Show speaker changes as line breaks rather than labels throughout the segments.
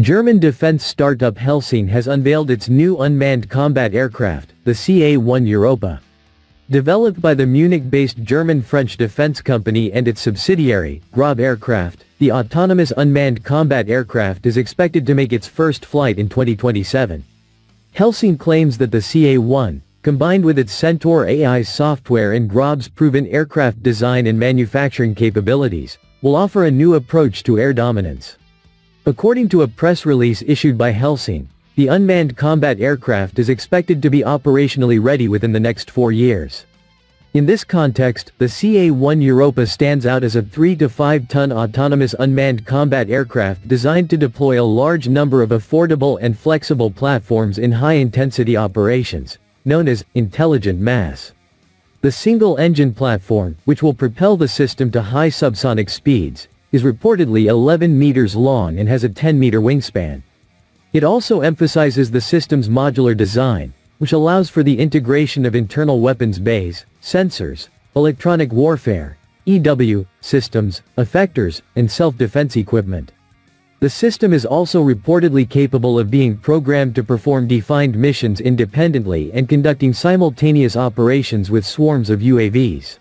German defense startup Helsing has unveiled its new unmanned combat aircraft, the CA-1 Europa. Developed by the Munich-based German-French defense company and its subsidiary, Grob Aircraft, the autonomous unmanned combat aircraft is expected to make its first flight in 2027. Helsing claims that the CA-1, combined with its Centaur AI software and Grob's proven aircraft design and manufacturing capabilities, will offer a new approach to air dominance. According to a press release issued by Helsing, the unmanned combat aircraft is expected to be operationally ready within the next four years. In this context, the CA-1 Europa stands out as a 3 to 5 ton autonomous unmanned combat aircraft designed to deploy a large number of affordable and flexible platforms in high-intensity operations, known as intelligent mass. The single-engine platform, which will propel the system to high subsonic speeds, is reportedly 11 meters long and has a 10-meter wingspan. It also emphasizes the system's modular design, which allows for the integration of internal weapons bays, sensors, electronic warfare, EW, systems, effectors, and self-defense equipment. The system is also reportedly capable of being programmed to perform defined missions independently and conducting simultaneous operations with swarms of UAVs.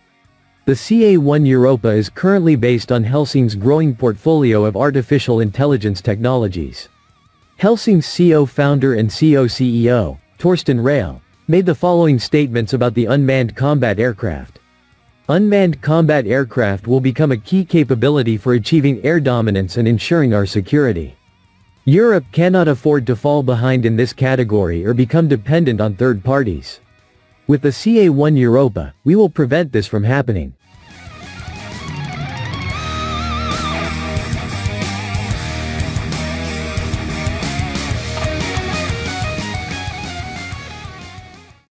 The CA-1 Europa is currently based on Helsing's growing portfolio of artificial intelligence technologies. Helsing's CO founder and CO-CEO, Torsten Reil, made the following statements about the unmanned combat aircraft. Unmanned combat aircraft will become a key capability for achieving air dominance and ensuring our security. Europe cannot afford to fall behind in this category or become dependent on third parties. With the CA-1 Europa, we will prevent this from happening.